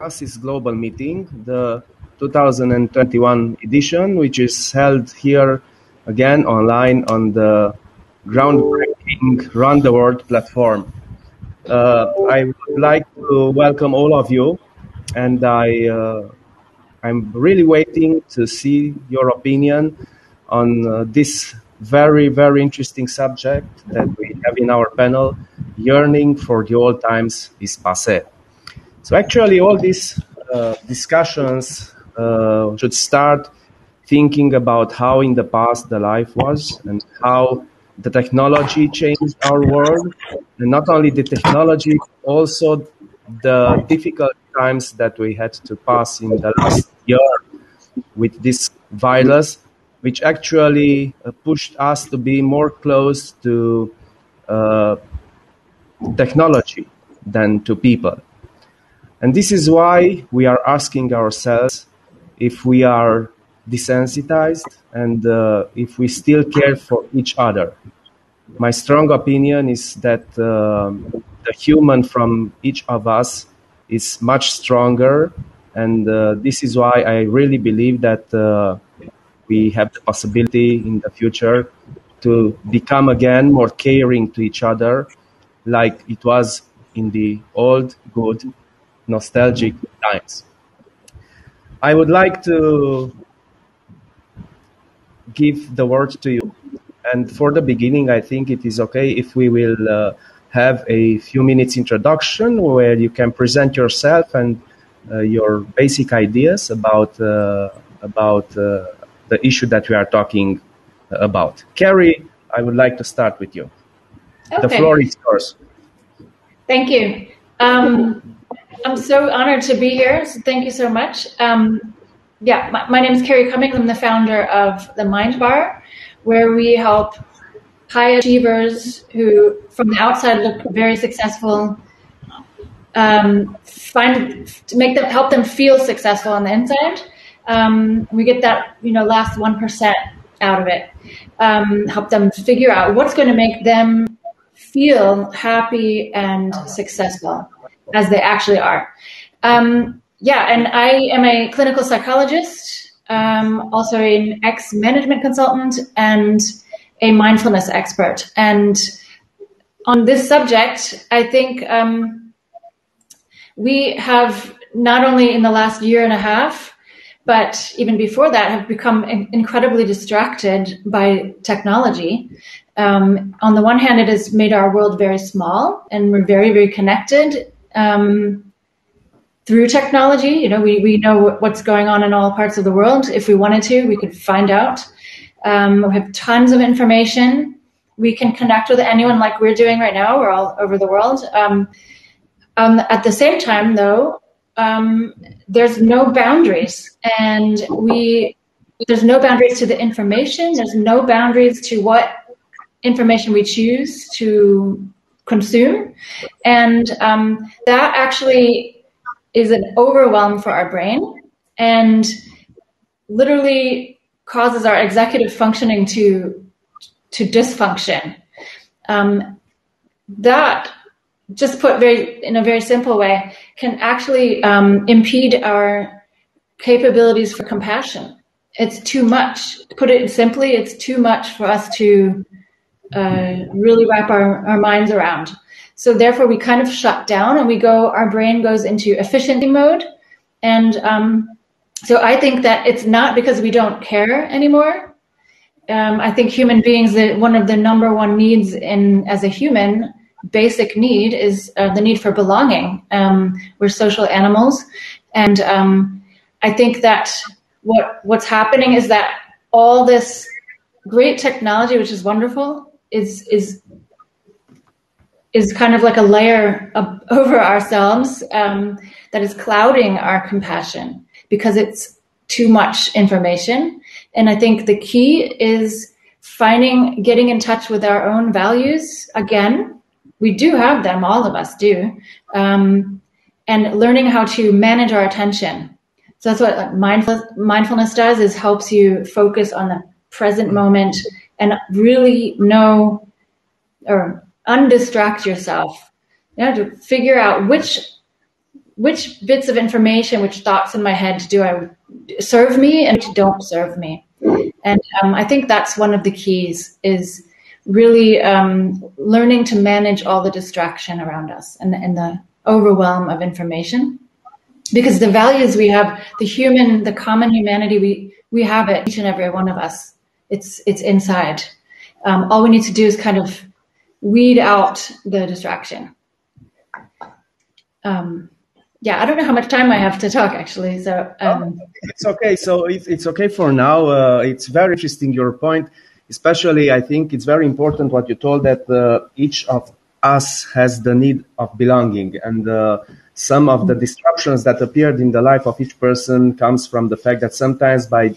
ASIS Global Meeting, the 2021 edition, which is held here again online on the groundbreaking Run the World platform. Uh, I would like to welcome all of you, and I, uh, I'm really waiting to see your opinion on uh, this very, very interesting subject that we have in our panel, Yearning for the Old Times is Passé. So actually all these uh, discussions uh, should start thinking about how in the past the life was and how the technology changed our world. And not only the technology, also the difficult times that we had to pass in the last year with this virus which actually uh, pushed us to be more close to uh, technology than to people. And this is why we are asking ourselves if we are desensitized and uh, if we still care for each other. My strong opinion is that uh, the human from each of us is much stronger, and uh, this is why I really believe that uh, we have the possibility in the future to become again more caring to each other like it was in the old good nostalgic times i would like to give the word to you and for the beginning i think it is okay if we will uh, have a few minutes introduction where you can present yourself and uh, your basic ideas about uh, about uh, the issue that we are talking about. Kerri, I would like to start with you. Okay. The floor is yours. Thank you. Um, I'm so honored to be here. So thank you so much. Um, yeah, my, my, name is Kerri Cummings. I'm the founder of the Mindbar, where we help high achievers who, from the outside, look very successful, um, find to make them help them feel successful on the inside um, we get that you know last one percent out of it. Um, help them figure out what's going to make them feel happy and successful as they actually are. Um, yeah, and I am a clinical psychologist, um, also an ex management consultant, and a mindfulness expert. And on this subject, I think um, we have not only in the last year and a half but even before that have become incredibly distracted by technology. Um, on the one hand, it has made our world very small, and we're very, very connected um, through technology. You know, we, we know what's going on in all parts of the world. If we wanted to, we could find out. Um, we have tons of information. We can connect with anyone like we're doing right now. We're all over the world. Um, um, at the same time, though, um, there's no boundaries, and we there's no boundaries to the information. There's no boundaries to what information we choose to consume, and um, that actually is an overwhelm for our brain, and literally causes our executive functioning to to dysfunction. Um, that just put very in a very simple way, can actually um, impede our capabilities for compassion. It's too much. put it simply, it's too much for us to uh, really wrap our, our minds around. So therefore, we kind of shut down and we go. Our brain goes into efficiency mode, and um, so I think that it's not because we don't care anymore. Um, I think human beings one of the number one needs in as a human basic need is uh, the need for belonging. Um, we're social animals, and um, I think that what what's happening is that all this great technology, which is wonderful, is is is kind of like a layer of, over ourselves um, that is clouding our compassion because it's too much information. And I think the key is finding, getting in touch with our own values again, we do have them, all of us do, um, and learning how to manage our attention. So that's what mindfulness, mindfulness does is helps you focus on the present moment and really know or undistract yourself. You know, to figure out which which bits of information, which thoughts in my head do I serve me and which don't serve me. And um, I think that's one of the keys is really um, learning to manage all the distraction around us and, and the overwhelm of information. Because the values we have, the human, the common humanity, we, we have it, each and every one of us. It's, it's inside. Um, all we need to do is kind of weed out the distraction. Um, yeah, I don't know how much time I have to talk actually. So um, it's okay. So it's, it's okay for now. Uh, it's very interesting your point. Especially, I think it's very important what you told that uh, each of us has the need of belonging, and uh, some of the disruptions that appeared in the life of each person comes from the fact that sometimes by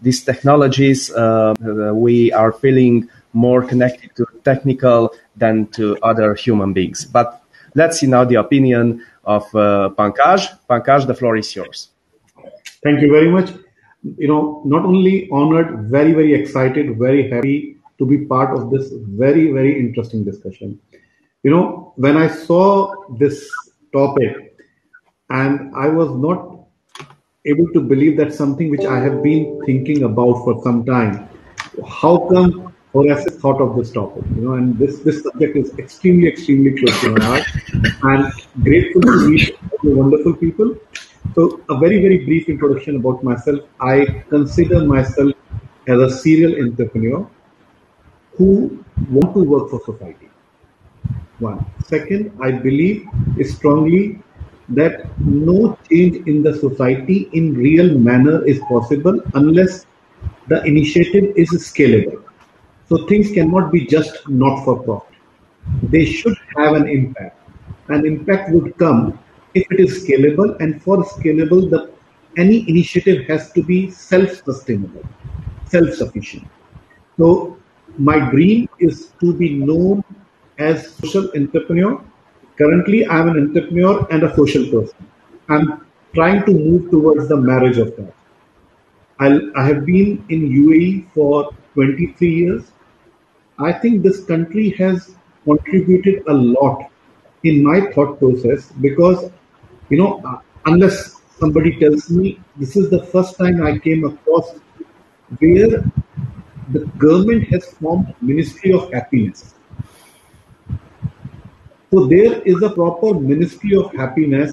these technologies uh, we are feeling more connected to technical than to other human beings. But let's see now the opinion of uh, Pankaj. Pankaj, the floor is yours. Thank you very much. You know, not only honored, very, very excited, very happy to be part of this very, very interesting discussion. You know, when I saw this topic and I was not able to believe that something which I have been thinking about for some time. How come Horasis thought of this topic, you know, and this this subject is extremely, extremely close to my heart, and grateful to meet wonderful people. So, a very, very brief introduction about myself. I consider myself as a serial entrepreneur who want to work for society. One. Second, I believe strongly that no change in the society in real manner is possible unless the initiative is scalable. So things cannot be just not for profit. They should have an impact. An impact would come if it is scalable, and for scalable, the any initiative has to be self-sustainable, self-sufficient. So my dream is to be known as social entrepreneur. Currently, I'm an entrepreneur and a social person. I'm trying to move towards the marriage of that. I'll, I have been in UAE for 23 years. I think this country has contributed a lot in my thought process because, you know, uh, unless somebody tells me this is the first time I came across where the government has formed Ministry of Happiness. So there is a proper Ministry of Happiness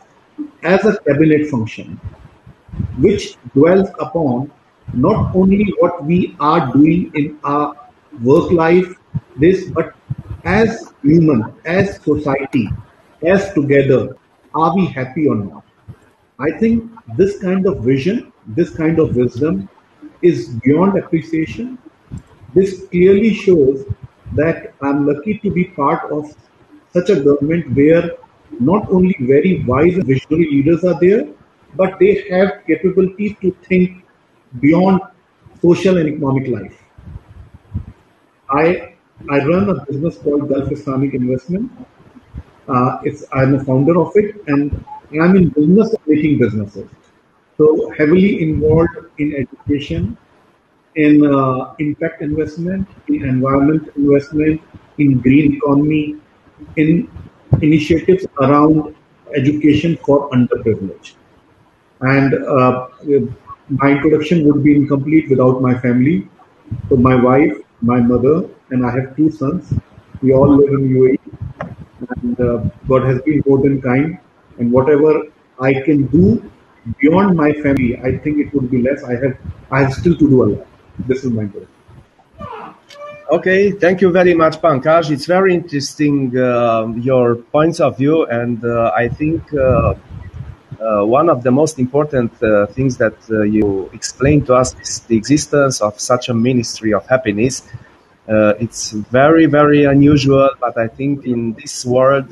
as a cabinet function, which dwells upon not only what we are doing in our work life, this, but as human, as society, as together, are we happy or not? I think this kind of vision, this kind of wisdom is beyond appreciation. This clearly shows that I'm lucky to be part of such a government where not only very wise and visionary leaders are there, but they have capabilities to think beyond social and economic life. I I run a business called Gulf Islamic Investment. Uh, it's I'm a founder of it, and I'm in business of making businesses. So heavily involved in education, in uh, impact investment, in environment investment, in green economy, in initiatives around education for underprivileged. And uh, my introduction would be incomplete without my family. So my wife, my mother, and I have two sons. We all live in UAE, and uh, God has been more than kind. And whatever I can do beyond my family, I think it would be less. I have I have still to do a lot. This is my goal. Okay, thank you very much, Pankaj. It's very interesting uh, your points of view, and uh, I think uh, uh one of the most important uh, things that uh, you explained to us is the existence of such a ministry of happiness. it's very, very unusual, but I think in this world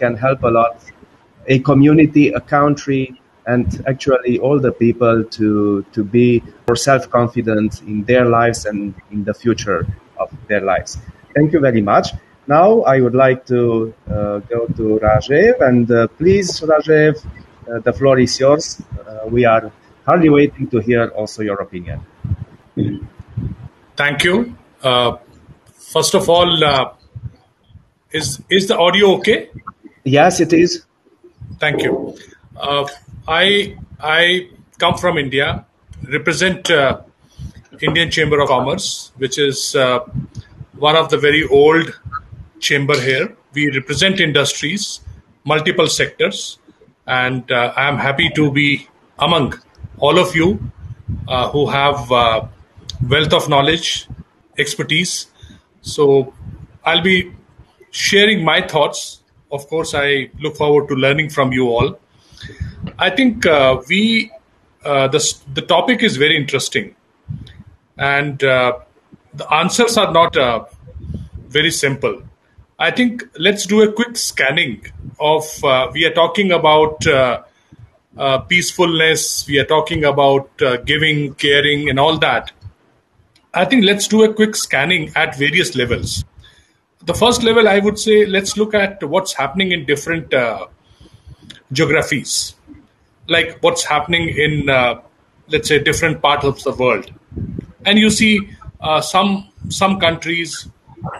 can help a lot. A community, a country, and actually all the people to to be more self-confident in their lives and in the future of their lives. Thank you very much. Now I would like to uh, go to Rajeev and uh, please Rajeev, uh, the floor is yours. Uh, we are hardly waiting to hear also your opinion. Thank you. Uh, first of all, uh, is is the audio okay? Yes, it is. thank you. Uh, I I come from India, represent uh, Indian Chamber of Commerce, which is uh, one of the very old chamber here. We represent industries, multiple sectors, and uh, I am happy to be among all of you uh, who have uh, wealth of knowledge, expertise. So I'll be sharing my thoughts. Of course, I look forward to learning from you all. I think uh, we uh, the the topic is very interesting, and uh, the answers are not uh, very simple. I think let's do a quick scanning of. Uh, we are talking about uh, peacefulness. We are talking about giving, caring, and all that. I think let's do a quick scanning at various levels. The first level, I would say, let's look at what's happening in different geographies like what's happening in uh, let's say different parts of the world and you see uh, some some countries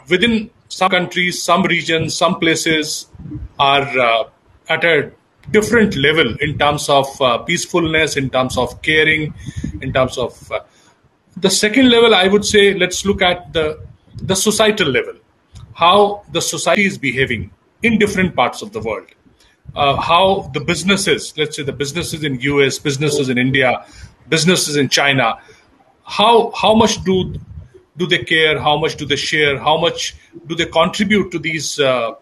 within some countries some regions some places are uh, at a different level in terms of uh, peacefulness in terms of caring in terms of uh, the second level i would say let's look at the the societal level. How the society is behaving in different parts of the world. Uh, how the businesses, let's say the businesses in US, businesses in India, businesses in China, how how much do do they care? How much do they share? How much do they contribute to these uh,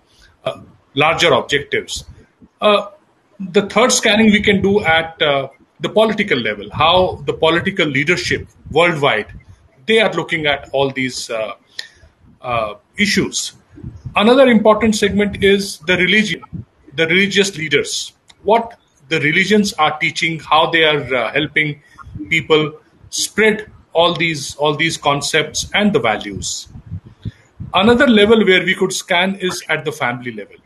uh, larger objectives? Uh, the third scanning we can do at uh, the political level, how the political leadership worldwide they are looking at all these uh, issues. Another important segment is the religion the religious leaders, what the religions are teaching, how they are uh, helping people spread all these all these concepts and the values. Another level where we could scan is at the family level,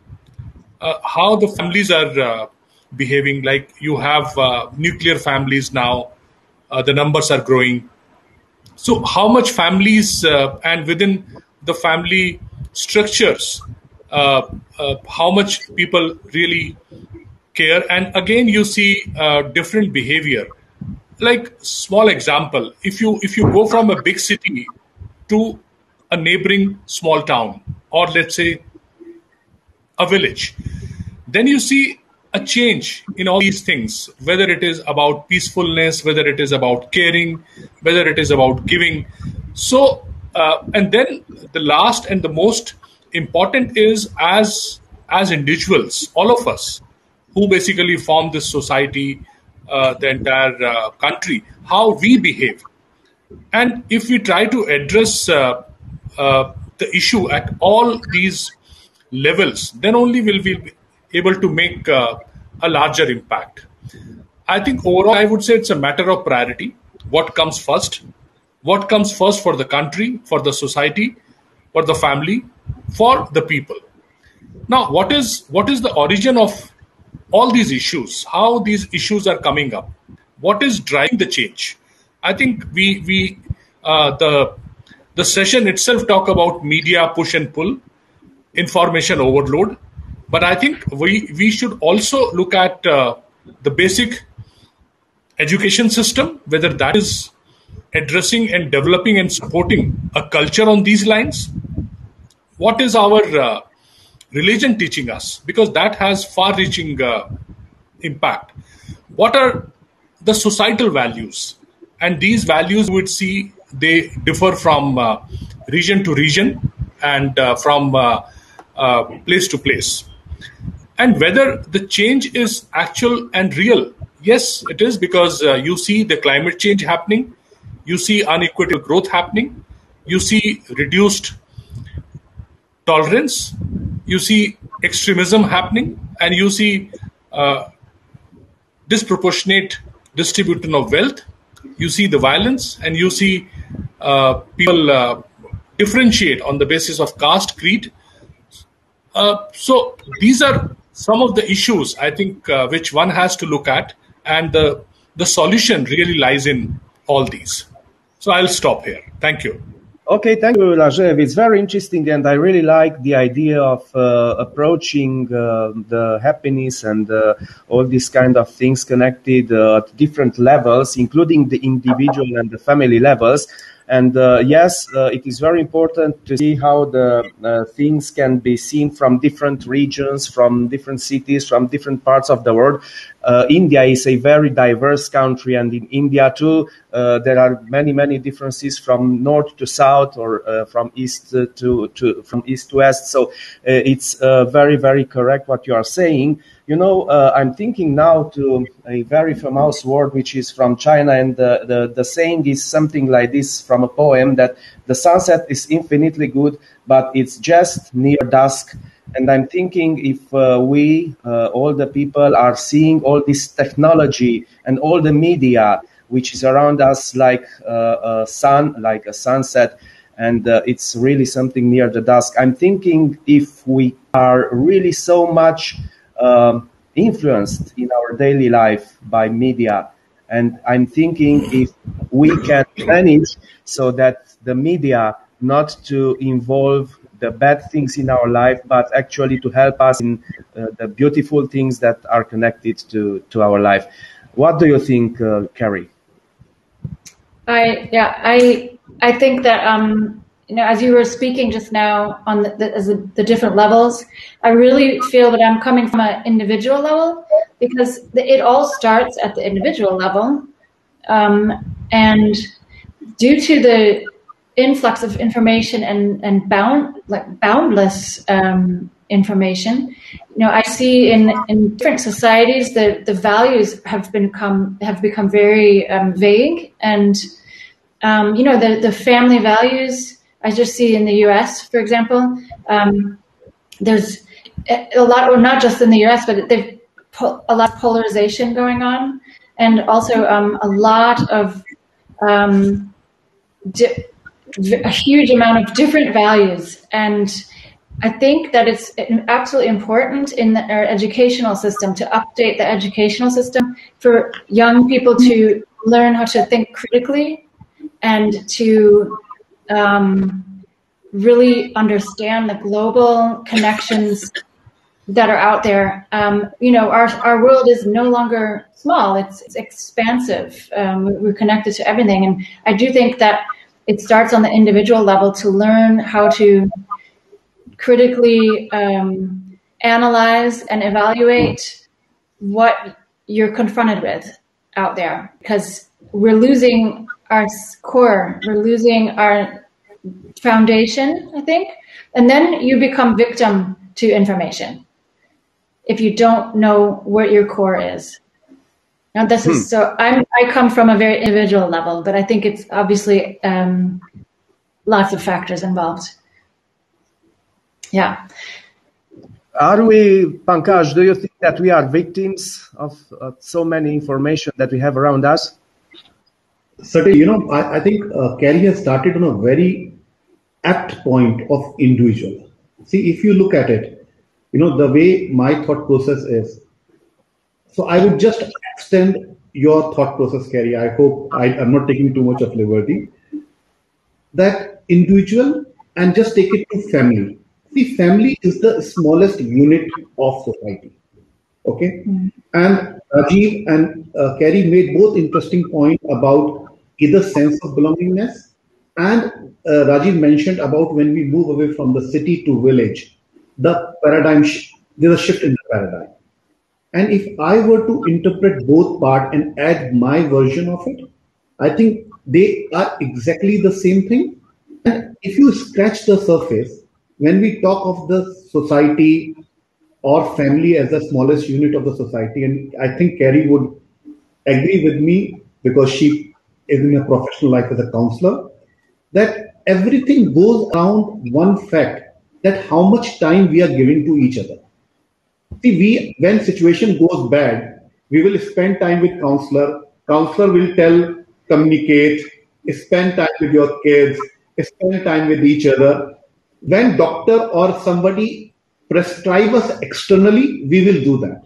uh, how the families are uh, behaving. Like you have uh, nuclear families now, uh, the numbers are growing. So how much families uh, and within the family structures uh, how much people really care. And again, you see different behavior. Like small example, if you if you go from a big city to a neighboring small town, or let's say a village, then you see a change in all these things, whether it is about peacefulness, whether it is about caring, whether it is about giving. So, uh, and then the last and the most important is as as individuals, all of us who basically form this society, the entire uh, country, how we behave, and if we try to address uh, uh the issue at all these levels, then only will we be able to make uh, a larger impact. I think overall, I would say it's a matter of priority. What comes first? What comes first for the country, for the society, for the family, for the people. Now, what is what is the origin of all these issues? How these issues are coming up? What is driving the change? I think we we uh, the the session itself talk about media push and pull, information overload, but I think we we should also look at uh, the basic education system, whether that is addressing and developing and supporting a culture on these lines what is our uh, religion teaching us because that has far reaching uh, impact. What are the societal values? And these values would see they differ from uh, region to region and uh, from uh, uh, place to place. And whether the change is actual and real yes it is because you see the climate change happening you see unequitable growth happening you see reduced tolerance, you see extremism happening, and you see uh, disproportionate distribution of wealth. You see the violence, and you see uh, people uh, differentiate on the basis of caste, creed. Uh, so these are some of the issues I think uh, which one has to look at, and the the solution really lies in all these. So I'll stop here. Thank you. Okay, thank you, Rajeev. It's very interesting, and I really like the idea of uh, approaching uh, the happiness and uh, all these kind of things connected uh, at different levels, including the individual and the family levels. And uh, yes, uh, it is very important to see how the things can be seen from different regions, from different cities, from different parts of the world. Uh, India is a very diverse country, and in India too, uh, there are many, many differences from north to south, or uh, from east to, to from east to west. So it's very, very correct what you are saying. You know, uh, I'm thinking now to a very famous word which is from China, and the, the, the saying is something like this from a poem that the sunset is infinitely good, but it's just near dusk. And I'm thinking if uh, we, uh, all the people, are seeing all this technology and all the media which is around us like uh, a sun, like a sunset, and uh, it's really something near the dusk. I'm thinking if we are really so much um, influenced in our daily life by media. And I'm thinking if we can manage so that the media not to involve the bad things in our life, but actually to help us in uh, the beautiful things that are connected to, to our life. What do you think, uh, Kerri? I yeah I I think that um you know, as you were speaking just now on the, the, the, different levels, I really feel that I'm coming from an individual level because it all starts at the individual level. Um, and due to the influx of information and, and bound, like boundless um, information, you know, I see in, in different societies that the values have become, have become very um, vague and, um, you know, the, the family values, I just see in the U.S., for example, um, there's a lot, or not just in the U.S., but there's a lot of polarization going on, and also um, a lot of um, a huge amount of different values and. I think that it's absolutely important in the, our educational system to update the educational system for young people to learn how to think critically and to um, really understand the global connections that are out there. Um, you know, our, our world is no longer small, it's, it's expansive. Um, we're connected to everything. And I do think that it starts on the individual level to learn how to critically um, analyze and evaluate what you're confronted with out there because we're losing our core, we're losing our foundation, I think. And then you become victim to information if you don't know what your core is. Now, this hmm. is so I'm, I come from a very individual level, but I think it's obviously um, lots of factors involved. Yeah. Are we, Pankaj, do you think that we are victims of, of so many information that we have around us? Certainly, you know, I, I think uh, Kerri has started on a very apt point of individual. See, if you look at it, you know, the way my thought process is. So I would just extend your thought process, Kerri. I hope I, am not taking too much of liberty. That individual and just take it to family. See, family is the smallest unit of society. Okay. Mm-hmm. And Rajeev and uh, Kerri made both interesting points about either sense of belongingness and uh, Rajeev mentioned about when we move away from the city to village, the paradigm, sh- there's a shift in the paradigm. And if I were to interpret both part and add my version of it, I think they are exactly the same thing. And if you scratch the surface, when we talk of the society or family as the smallest unit of the society, and I think Kerri would agree with me because she is in a professional life as a counselor that everything goes around one fact that how much time we are giving to each other. See, we when situation goes bad, we will spend time with counselor. Counselor will tell, communicate, spend time with your kids, spend time with each other. When doctor or somebody prescribe us externally, we will do that.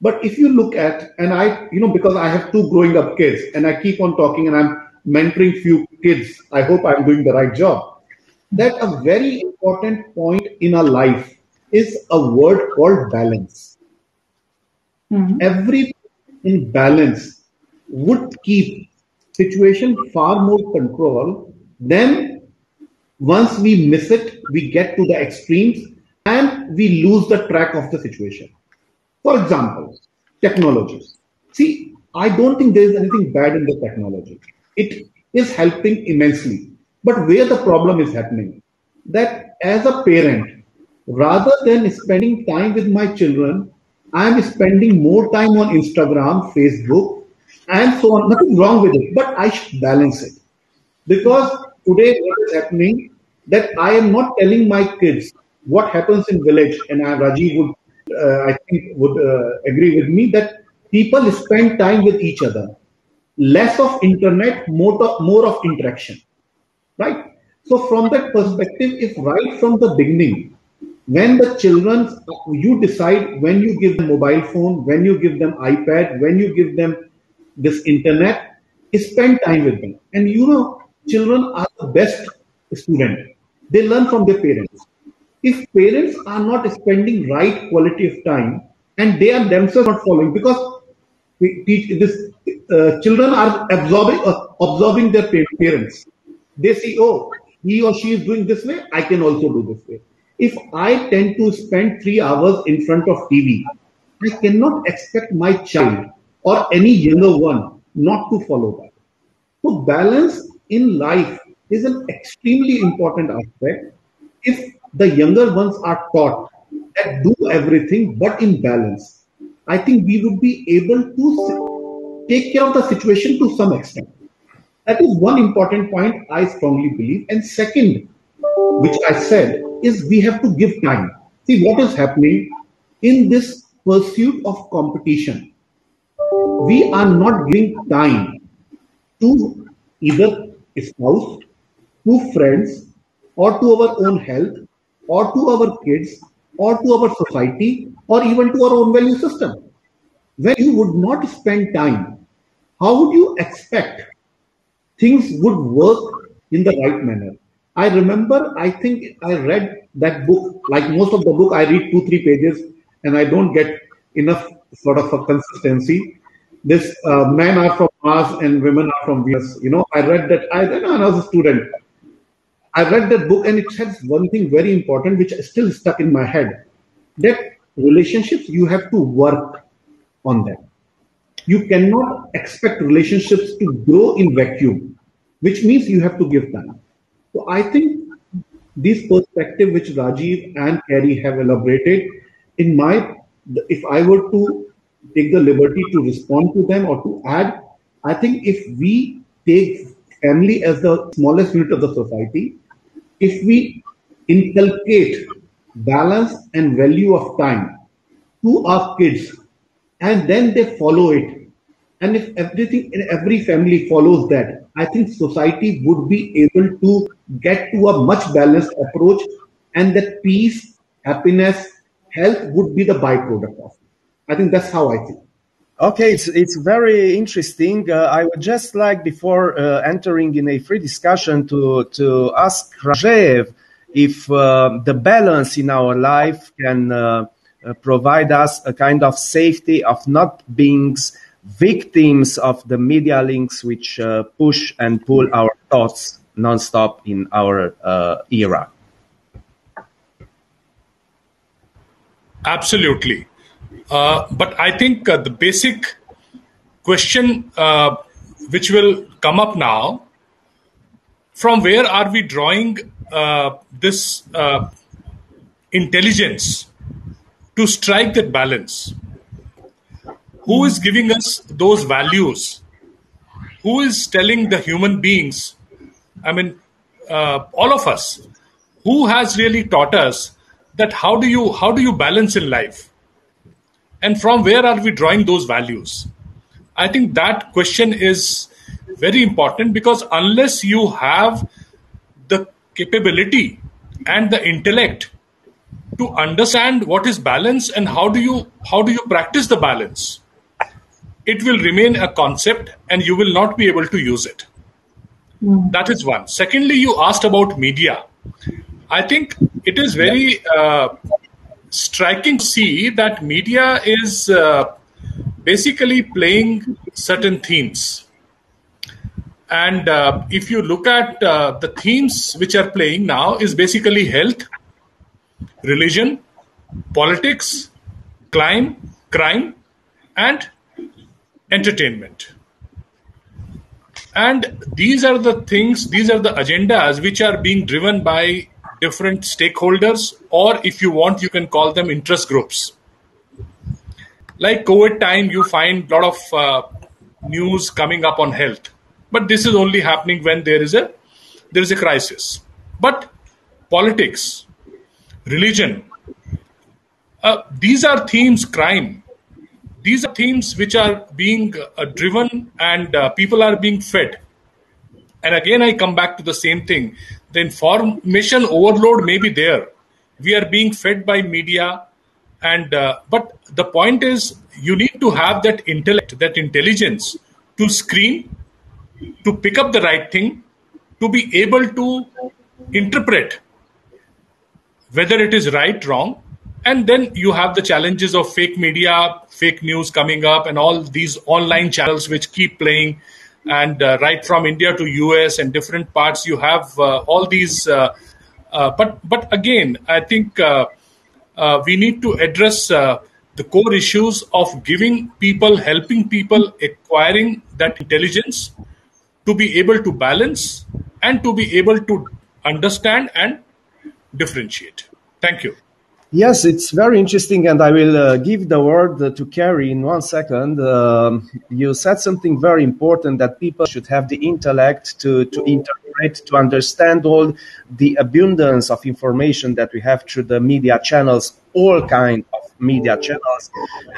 But if you look at, and I, you know, because I have two growing up kids and I keep on talking and I'm mentoring few kids. I hope I'm doing the right job. That a very important point in our life is a word called balance. Mm-hmm. Every in balance would keep situation far more control than once we miss it, we get to the extremes and we lose the track of the situation. For example, technologies. See, I don't think there is anything bad in the technology. It is helping immensely. But where the problem is happening, that as a parent, rather than spending time with my children, I am spending more time on Instagram, Facebook, and so on. Nothing wrong with it, but I should balance it. Because today, what is happening that I am not telling my kids what happens in village, and Rajeev would, uh, I think, would uh, agree with me that people spend time with each other, less of internet, more, to, more of interaction, right? So from that perspective, if right from the beginning, when the children, you decide when you give them mobile phone, when you give them iPad, when you give them this internet, spend time with them. And you know, children are the best student. They learn from their parents. If parents are not spending right quality of time and they are themselves not following, because we teach this, uh, children are absorbing uh, absorbing their parents. They see, oh, he or she is doing this way, I can also do this way. If I tend to spend three hours in front of TV, I cannot expect my child or any younger one not to follow that. So balance in life is an extremely important aspect. If the younger ones are taught that do everything but in balance, I think we would be able to take care of the situation to some extent. That is one important point I strongly believe. And second, which I said, is we have to give time. See what is happening in this pursuit of competition. We are not giving time to either spouse, to friends, or to our own health, or to our kids, or to our society, or even to our own value system. When you would not spend time, how would you expect things would work in the right manner? I remember, I think I read that book, like most of the book, I read two, three pages, and I don't get enough sort of a consistency. This uh, men are from Mars and women are from Venus. You know, I read that. I I was a student, I read that book, and it says one thing very important which is still stuck in my head. That relationships you have to work on them. You cannot expect relationships to grow in vacuum, which means you have to give time. So I think this perspective which Rajeev and Kerri have elaborated, in my, if I were to take the liberty to respond to them or to add, I think if we take family as the smallest unit of the society, if we inculcate balance and value of time to our kids and then they follow it, and if everything in every family follows that, I think society would be able to get to a much balanced approach and that peace, happiness, health would be the byproduct of it. I think that's how I think. Okay, it's it's very interesting. Uh, I would just like before uh, entering in a free discussion to to ask Rajeev if uh, the balance in our life can uh, uh, provide us a kind of safety of not being victims of the media links which uh, push and pull our thoughts nonstop in our era. Absolutely. Uh, but I think uh, the basic question uh, which will come up now from where are we drawing uh, this uh, intelligence to strike that balance? Who is giving us those values? Who is telling the human beings? I mean, uh, all of us. Who has really taught us that how do you how do you balance in life? and from where are we drawing those values i think that question is very important because unless you have the capability and the intellect to understand what is balance and how do you how do you practice the balance it will remain a concept and you will not be able to use it Mm. That is one. Secondly, you asked about media. I think it is very uh, striking to see that media is uh, basically playing certain themes. And uh, if you look at uh, the themes which are playing now, is basically health, religion, politics, crime, crime, and entertainment. And these are the things, these are the agendas which are being driven by different stakeholders, or if you want, you can call them interest groups. Like COVID time, you find a lot of uh, news coming up on health, but this is only happening when there is a there is a crisis. But politics, religion, uh, these are themes. Crime, these are themes which are being uh, driven and uh, people are being fed. And again, I come back to the same thing the information overload may be there we are being fed by media and uh, but the point is you need to have that intellect that intelligence to screen to pick up the right thing to be able to interpret whether it is right wrong and then you have the challenges of fake media fake news coming up and all these online channels which keep playing and uh, right from India to US and different parts, you have uh, all these. Uh, uh but but again, I think uh, uh, we need to address the core issues of giving people, helping people, acquiring that intelligence to be able to balance and to be able to understand and differentiate. Thank you. Yes, it's very interesting, and I will uh, give the word uh, to Kerri in one second. Um, you said something very important that people should have the intellect to, to interpret, to understand all the abundance of information that we have through the media channels, all kind of media channels,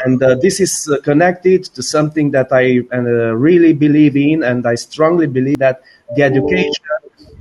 and uh, this is uh, connected to something that I really believe in, and I strongly believe that the education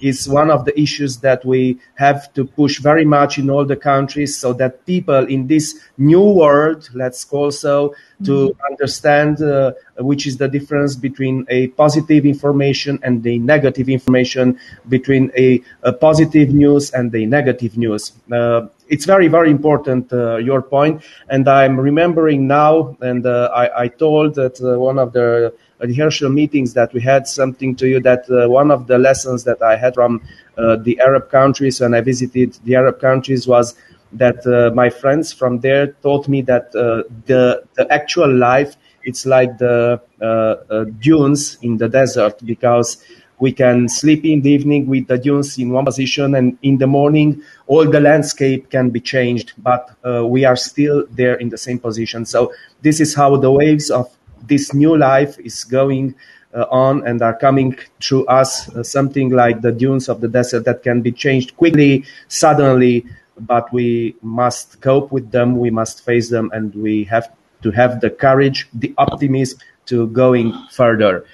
is one of the issues that we have to push very much in all the countries so that people in this new world, let's call so, to mm-hmm. understand uh, which is the difference between a positive information and the negative information, between a, a positive news and the negative news. Uh, it's very, very important, uh, your point. And I'm remembering now, and uh, I, I, told that uh, one of the rehearsal meetings that we had something to you that uh, one of the lessons that I had from uh, the Arab countries when I visited the Arab countries was that uh, my friends from there taught me that uh, the the actual life it's like the uh, uh, dunes in the desert because we can sleep in the evening with the dunes in one position and in the morning all the landscape can be changed but we are still there in the same position. So this is how the waves of this new life is going uh, on and are coming through us, uh, something like the dunes of the desert that can be changed quickly, suddenly, but we must cope with them, we must face them, and we have to have the courage, the optimism to going further.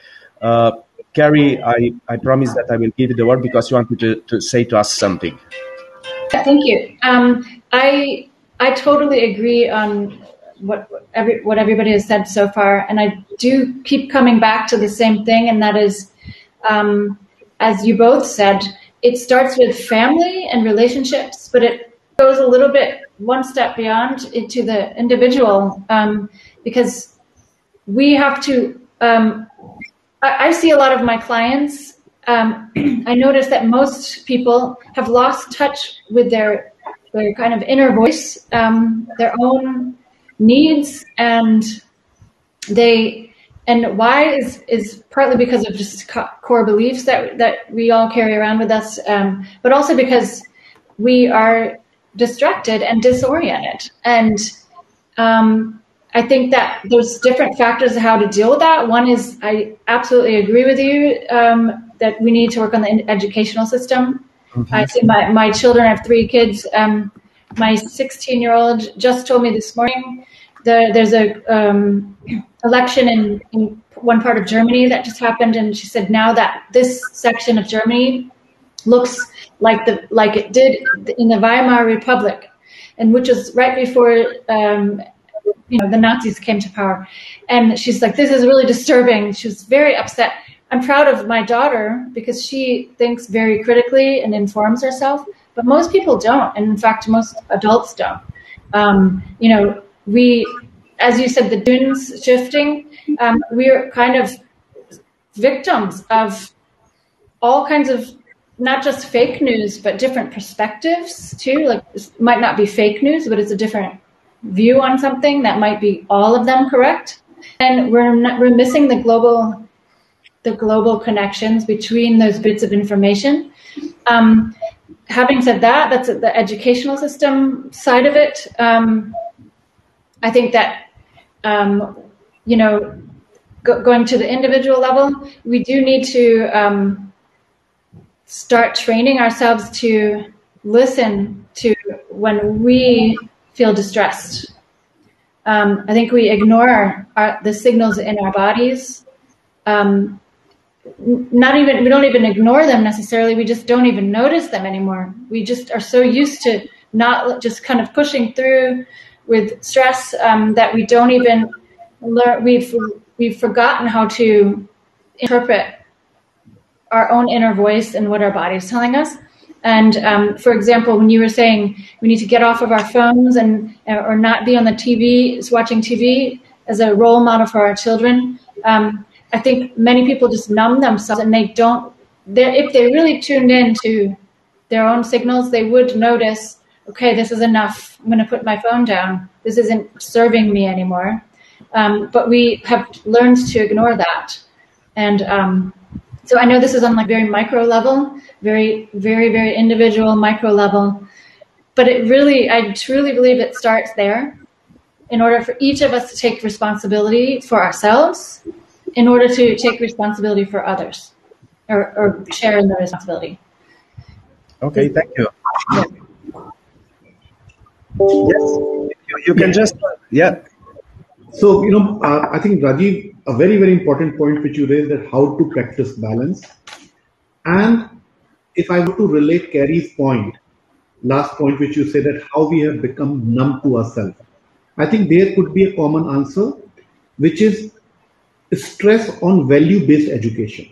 Uh, Kerri, I, I promise that I will give you the word because you wanted to, to say to us something. Thank you. Um, I I totally agree on what every, what everybody has said so far, and I do keep coming back to the same thing, and that is, um, as you both said, it starts with family and relationships, but it goes a little bit one step beyond into the individual, um, because we have to. Um, I, I, see a lot of my clients. Um, I notice that most people have lost touch with their their kind of inner voice, um, their own needs and they and why is is partly because of just core beliefs that that we all carry around with us, um, but also because we are distracted and disoriented. And um, I think that there's different factors of how to deal with that. One is I absolutely agree with you um, that we need to work on the educational system. Mm-hmm. I see my my children. I have three kids. Um, my 16 year old just told me this morning the, there's a um, election in, in one part of Germany that just happened, and she said now that this section of Germany looks like the like it did in the Weimar Republic, and which was right before um, you know the Nazis came to power. And she's like, this is really disturbing. She was very upset. I'm proud of my daughter because she thinks very critically and informs herself, but most people don't. And in fact, most adults don't. Um, you know, we, as you said, the dunes shifting, um, we're kind of victims of all kinds of not just fake news, but different perspectives too. Like, might not be fake news, but it's a different view on something that might be all of them correct. And we're not, we're missing the global the global connections between those bits of information. Um, having said that, that's the educational system side of it. Um, I think that um, you know, go, going to the individual level, we do need to um, start training ourselves to listen to when we feel distressed. Um, I think we ignore our, the signals in our bodies. Um, not even we don't even ignore them necessarily. We just don't even notice them anymore. We just are so used to not just kind of pushing through with stress um, that we don't even learn. We've we've forgotten how to interpret our own inner voice and what our body is telling us. And um, for example, when you were saying we need to get off of our phones and or not be on the TV, is watching TV as a role model for our children, um, I think many people just numb themselves and they don't. If they really tuned in to their own signals, they would notice, okay, this is enough. I'm going to put my phone down. This isn't serving me anymore. Um, but we have learned to ignore that, and um, so I know this is on like very micro level, very, very, very individual micro level. But it really, I truly believe it starts there in order for each of us to take responsibility for ourselves, in order to take responsibility for others or, or share in the responsibility. Okay, thank you. Yes, you, you can just, yeah. So, you know, uh, I think Rajeev, a very, very important point which you raised that how to practice balance. And if I were to relate Kerri's point, last point which you said that how we have become numb to ourselves, I think there could be a common answer, which is stress on value-based education.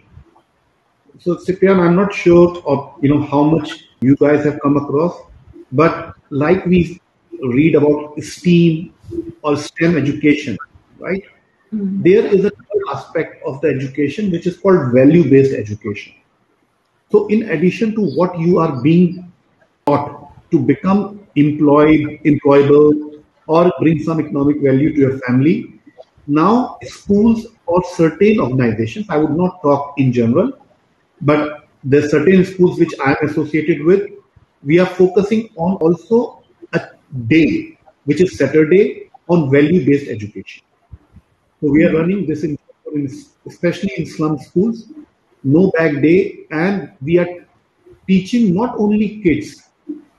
So, Ciprian, I'm not sure of you know how much you guys have come across, but like we read about STEAM or STEM education, right? Mm-hmm. There is a aspect of the education which is called value based education. So, in addition to what you are being taught to become employed, employable, or bring some economic value to your family, now schools or certain organizations, I would not talk in general, but there are certain schools which I am associated with, we are focusing on also a day, which is Saturday, on value based education. So we are hmm. running this in, especially in slum schools, no bag day, and we are teaching not only kids,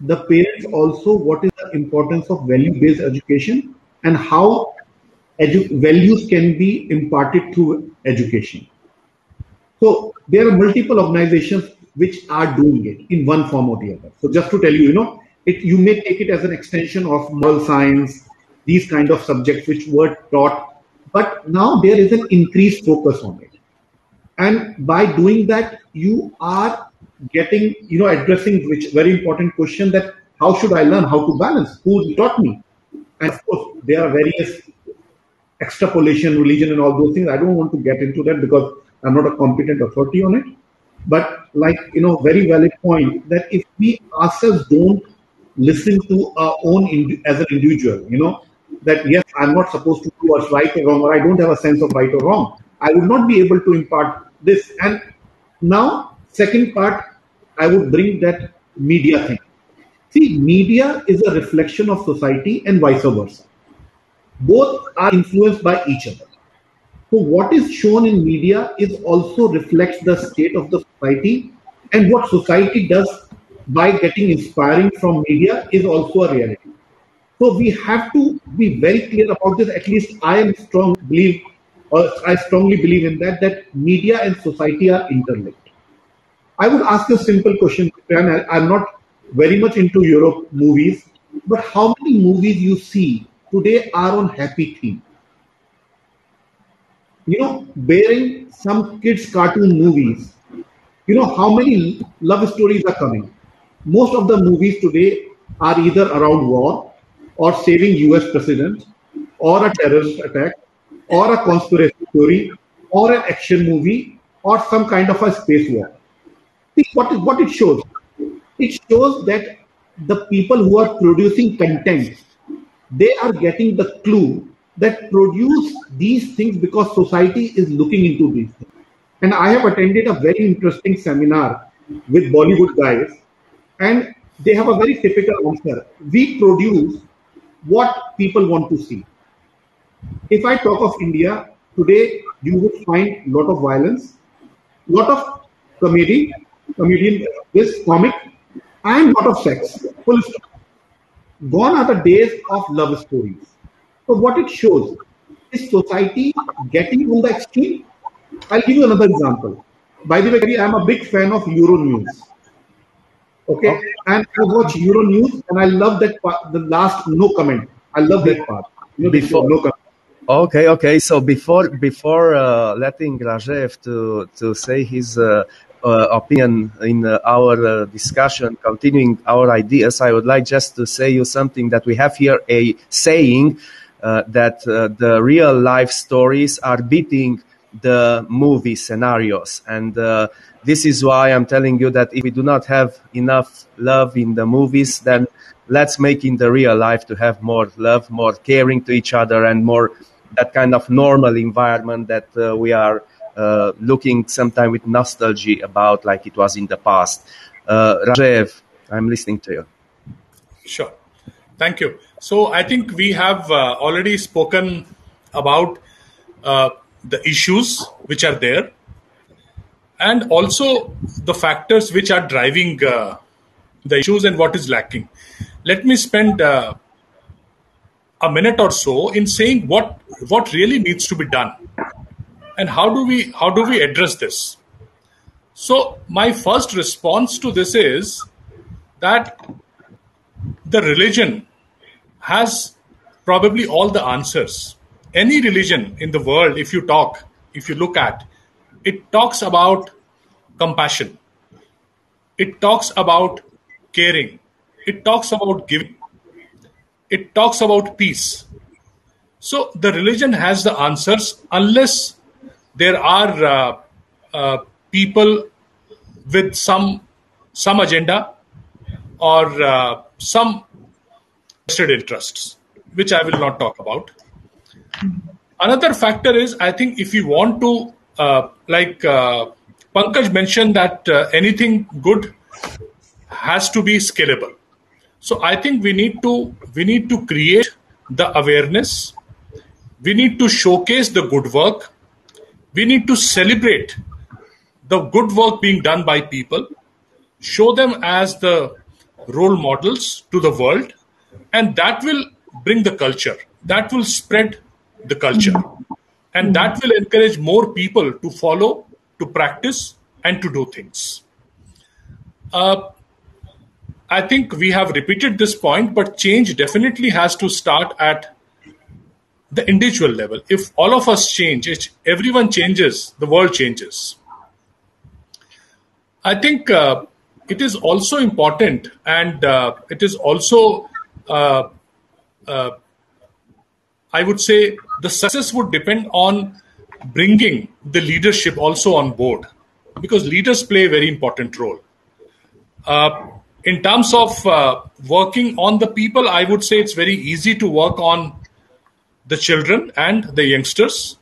the parents also what is the importance of value based education and how values can be imparted through education. So there are multiple organizations which are doing it in one form or the other. So just to tell you, you know, it, you may take it as an extension of moral science, these kind of subjects which were taught, but now there is an increased focus on it. And by doing that, you are getting, you know, addressing which very important question that how should I learn how to balance? Who taught me? And of course, there are various extrapolation, religion, and all those things. I don't want to get into that because I'm not a competent authority on it. But like you know, very valid point that if we ourselves don't listen to our own as an individual, you know, that yes, I'm not supposed to do what's right or wrong, or I don't have a sense of right or wrong. I would not be able to impart this. And now, second part, I would bring that media thing. See, media is a reflection of society and vice versa. Both are influenced by each other. So what is shown in media is also reflects the state of the society and what society does by getting inspiring from media is also a reality. So we have to be very clear about this. At least I am strong believe, or I strongly believe in that that media and society are interlinked. I would ask a simple question, I'm not very much into Europe movies, but how many movies you see today are on happy theme? you know, bearing some kids' cartoon movies. You know how many love stories are coming. Most of the movies today are either around war, or saving US president, or a terrorist attack, or a conspiracy theory, or an action movie, or some kind of a space war. See, what, what it shows? It shows that the people who are producing content, they are getting the clue that produce these things because society is looking into these things. And I have attended a very interesting seminar with Bollywood guys, and they have a very typical answer. We produce what people want to see. If I talk of India, today you would find a lot of violence, a lot of comedy, comedian, this comic, and lot of sex. Full stop. Gone are the days of love stories. So what it shows is society getting on the extreme. I'll give you another example. By the way, I'm a big fan of Euronews. Okay, okay. and I watch Euronews, and I love that part, the last no comment. I love that part. You know, before, no comment. Okay, okay. So before before uh, letting Rajeev to to say his uh, opinion in uh, our uh, discussion, continuing our ideas, I would like just to say you something that we have here a saying uh, that the real life stories are beating the movie scenarios. And this is why I'm telling you that if we do not have enough love in the movies, then let's make in the real life to have more love, more caring to each other, and more that kind of normal environment that uh, we are uh, looking sometime with nostalgia about, like it was in the past. Uh, Rajeev, I'm listening to you. Sure. Thank you. So I think we have uh, already spoken about uh, the issues which are there and also the factors which are driving uh, the issues and what is lacking. Let me spend uh, a minute or so in saying what what really needs to be done and how do we how do we address this. So my first response to this is that the religion has probably all the answers. Any religion in the world, if you talk, if you look at, it talks about compassion. It talks about caring. It talks about giving. It talks about peace. So the religion has the answers unless there are uh, uh, people with some some agenda or uh, some vested interests, which I will not talk about. Another factor is I think if you want to like Pankaj mentioned that anything good has to be scalable. So I think we need to we need to create the awareness. We need to showcase the good work. We need to celebrate the good work being done by people, show them as the role models to the world, and that will bring the culture. That will spread the culture and that will encourage more people to follow to practice and to do things uh, i think we have repeated this point but change definitely has to start at the individual level if all of us change if everyone changes the world changes i think uh, it is also important and uh, it is also uh, uh, I would say the success would depend on bringing the leadership also on board because leaders play a very important role. Uh, in terms of uh, working on the people, I would say it's very easy to work on the children and the youngsters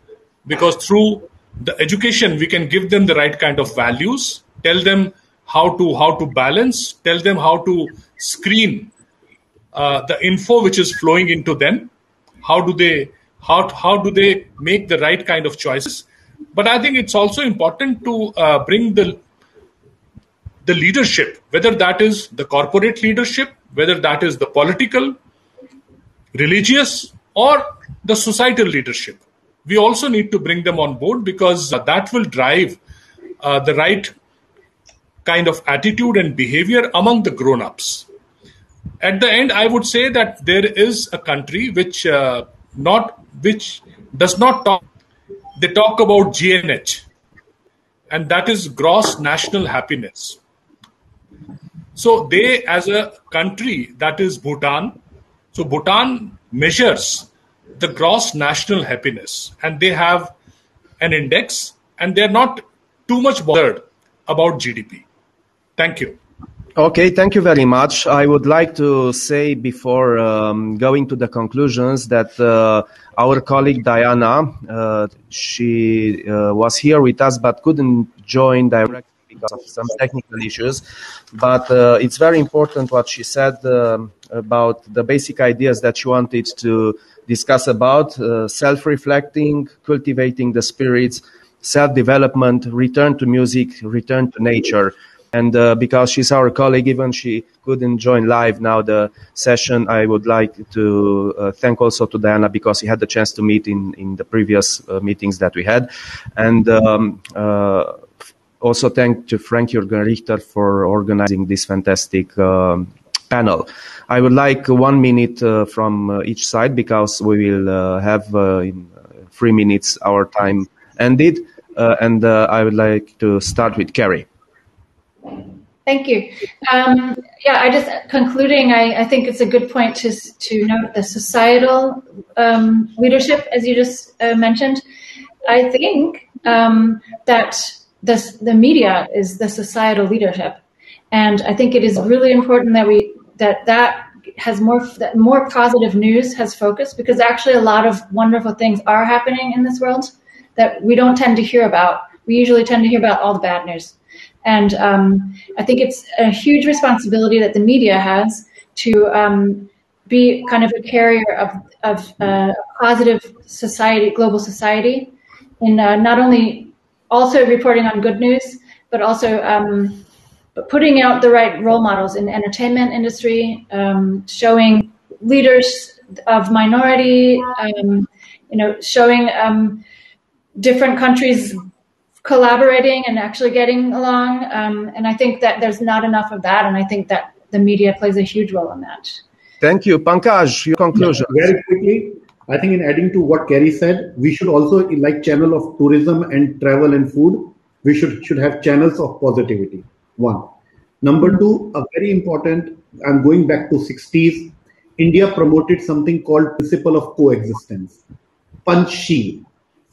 because through the education we can give them the right kind of values, tell them how to how to balance, tell them how to screen uh, the info which is flowing into them. How do they how how do they make the right kind of choices? But i think it's also important to uh, bring the the leadership whether that is the corporate leadership whether that is the political religious or the societal leadership we also need to bring them on board because uh, that will drive uh, the right kind of attitude and behavior among the grown-ups at the end, I would say that there is a country which uh, not which does not talk they talk about GNH, and that is gross national happiness. So they, as a country, that is Bhutan. So Bhutan measures the gross national happiness, and they have an index, and they're not too much bothered about GDP. Thank you. Okay, thank you very much. I would like to say before um, going to the conclusions that uh, our colleague Diana, uh, she uh, was here with us but couldn't join directly because of some technical issues. But uh, it's very important what she said um, about the basic ideas that she wanted to discuss about uh, self-reflecting, cultivating the spirits, self-development, return to music, return to nature. And uh, because she's our colleague, even she couldn't join live now the session, I would like to uh, thank also to Diana because he had the chance to meet in, in the previous uh, meetings that we had. And um, uh, also thank to Frank Jürgen Richter for organizing this fantastic um, panel. I would like one minute uh, from uh, each side because we will have in three minutes our time ended. and I would like to start with Kerri. Thank you. Um, yeah, I just concluding. I, I, think it's a good point to to note the societal um, leadership, as you just uh, mentioned. I think um, that the the media is the societal leadership, and I think it is really important that we that that has more that more positive news has focused because actually a lot of wonderful things are happening in this world that we don't tend to hear about. We usually tend to hear about all the bad news. And um, I think it's a huge responsibility that the media has to um, be kind of a carrier of, of uh, positive society, global society, in uh, not only also reporting on good news, but also um, putting out the right role models in the entertainment industry, um, showing leaders of minority, um, you know, showing um, different countries collaborating and actually getting along. Um, and I think that there's not enough of that. And I think that the media plays a huge role in that. Thank you. Pankaj, your conclusion. Very quickly, I think in adding to what Kerri said, we should also, like channel of tourism and travel and food, we should, should have channels of positivity. One. Number mm-hmm. two, a very important, I'm going back to 60s, India promoted something called principle of coexistence. Panchsheel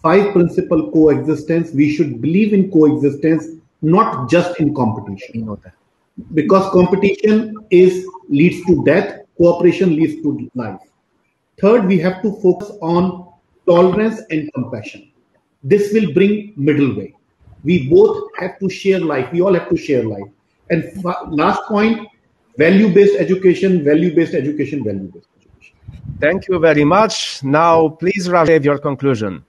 five principle coexistence. We should believe in coexistence, not just in competition. know that. Because competition is leads to death, cooperation leads to life. Third, we have to focus on tolerance and compassion. This will bring middle way. We both have to share life. We all have to share life. And last point, value-based education, value-based education, value-based education. Thank you very much. Now, please, Rajeev, your conclusion.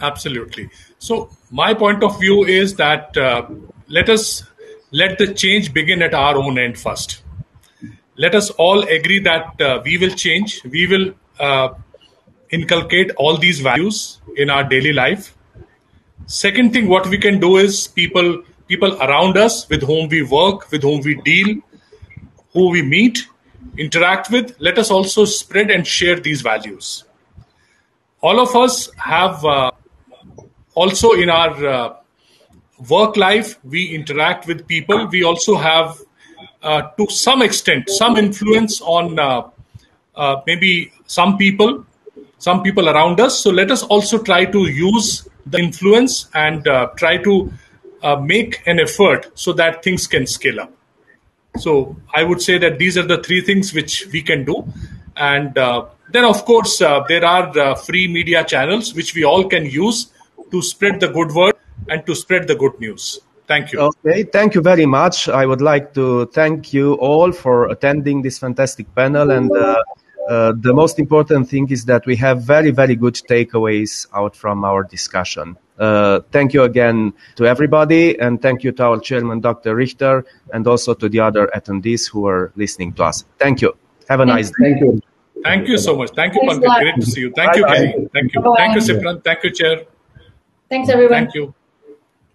Absolutely. So my point of view is that uh, let us let the change begin at our own end first. Let us all agree that uh, we will change. We will uh, inculcate all these values in our daily life. Second thing, what we can do is people people around us with whom we work, with whom we deal, who we meet, interact with. Let us also spread and share these values. All of us have uh, also in our uh, work life we interact with people we also have uh, to some extent some influence on uh, uh maybe some people some people around us. So let us also try to use the influence and uh, try to make an effort so that things can scale up. So i would say that these are the three things which we can do. And then of course there are free media channels which we all can use to spread the good word and to spread the good news. Thank you. Okay, thank you very much. I would like to thank you all for attending this fantastic panel. And uh, uh, the most important thing is that we have very, very good takeaways out from our discussion. Uh, thank you again to everybody, and thank you to our chairman, Dr. Richter, and also to the other attendees who are listening to us. Thank you. Have a nice day. Thank you. Thank you so much. Thank you, Pankaj. Great to see you. Thank you, Kenny. Thank you. Thank you, Ciprian. Thank you, Chair. Thanks, everyone. Thank you.